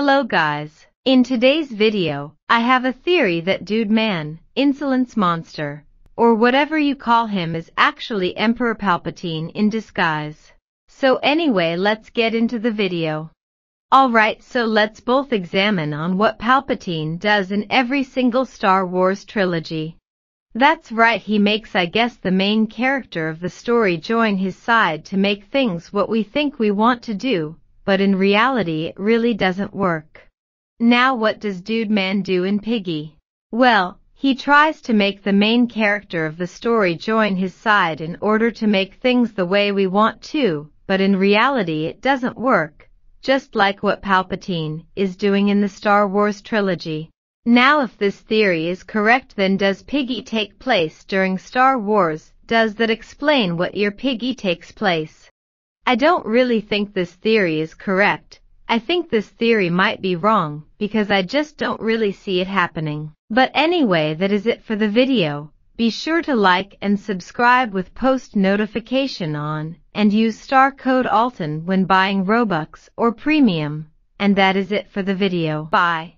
Hello guys. In today's video, I have a theory that Dude Man, Insolence Monster, or whatever you call him is actually Emperor Palpatine in disguise. So anyway let's get into the video. Alright so let's both examine on what Palpatine does in every single Star Wars trilogy. That's right he makes I guess the main character of the story join his side to make things what we think we want to do, but in reality it really doesn't work. Now what does Dude Man do in Piggy? Well, he tries to make the main character of the story join his side in order to make things the way we want to, but in reality it doesn't work, just like what Palpatine is doing in the Star Wars trilogy. Now if this theory is correct then does Piggy take place during Star Wars? Does that explain what year Piggy takes place? I don't really think this theory is correct. I think this theory might be wrong, because I just don't really see it happening. But anyway that is it for the video. Be sure to like and subscribe with post notification on, and use star code ALTON when buying Robux or Premium. And that is it for the video. Bye.